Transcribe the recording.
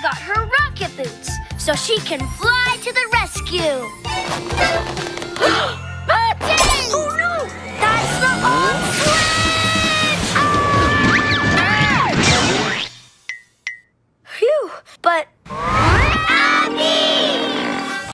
Got her rocket boots so she can fly to the rescue. Oh no! That's the switch! Ah! Ah! Phew, but